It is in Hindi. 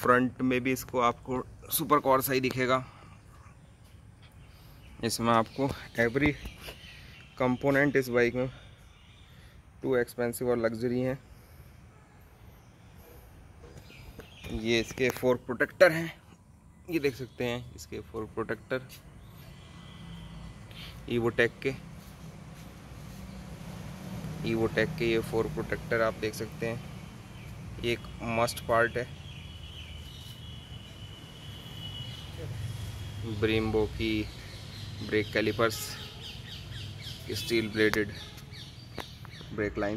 फ्रंट में भी इसको आपको सुपर कॉर सही दिखेगा। इसमें आपको एवरी कंपोनेंट इस बाइक में टू एक्सपेंसिव और लग्जरी हैं। ये इसके फोर प्रोटेक्टर हैं। ये देख सकते हैं, इसके फोर प्रोटेक्टर ईवोटेक के। ईवोटेक के ये फोर प्रोटेक्टर आप देख सकते हैं। एक मस्ट पार्ट है। ब्रिम्बो की brake calipers steel braided brake line